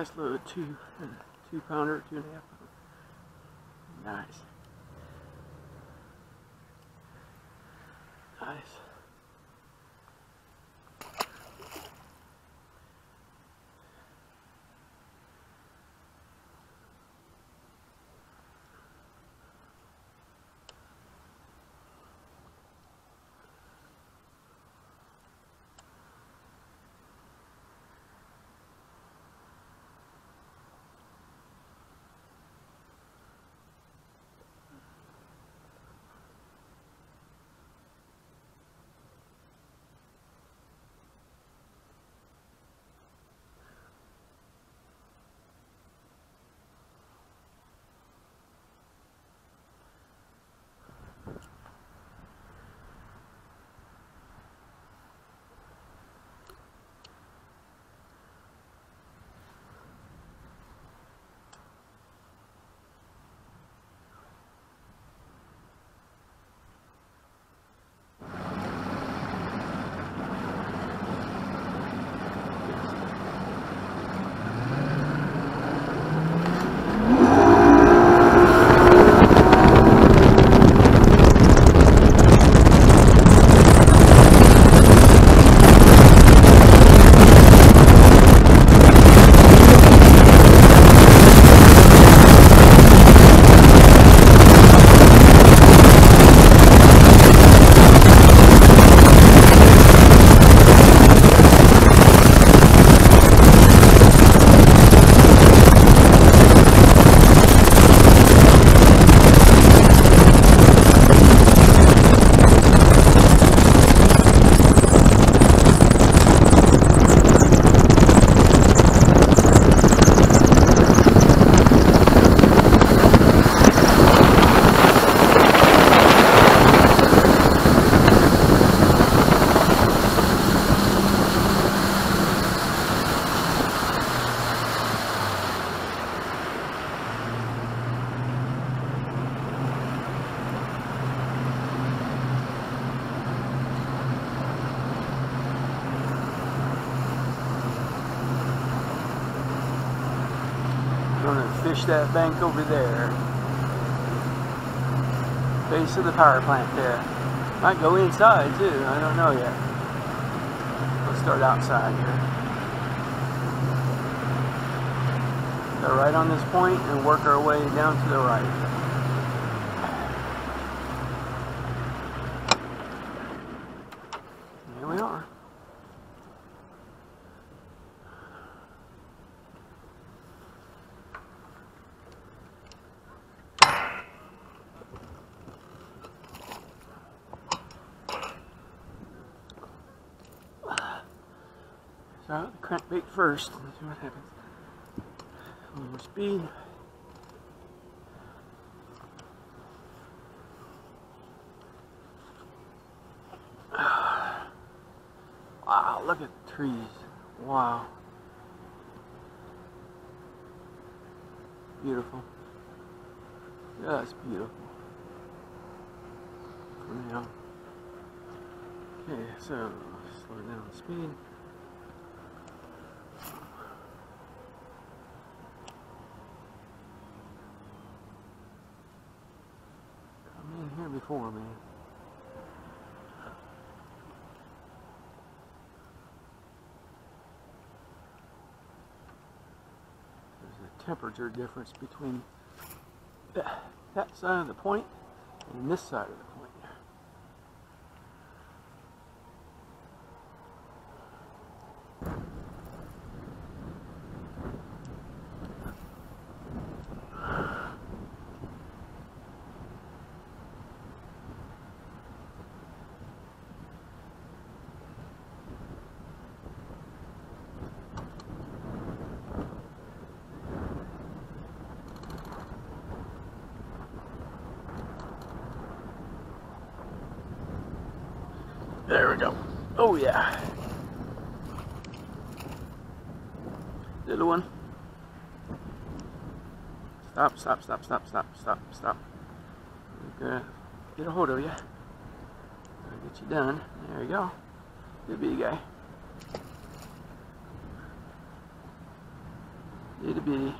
Nice little two, two pounder, two and a half pounder. Nice. Gonna fish that bank over there. Base of the power plant there. Might go inside too, I don't know yet. Let's start outside here. Go right on this point and work our way down to the right. Here we are. So the crankbait first. Let's see what happens. A little more speed. Wow, look at the trees. Wow. Beautiful. Just beautiful. Yeah. Okay, so slow down the speed. Before me. There's a temperature difference between that, that side of the point and this side of the point. There we go. Oh yeah. Little one. Stop, stop, stop, stop, stop, stop, stop. Get a hold of you. I'll get you done. There you go. Good big guy. Itty bitty.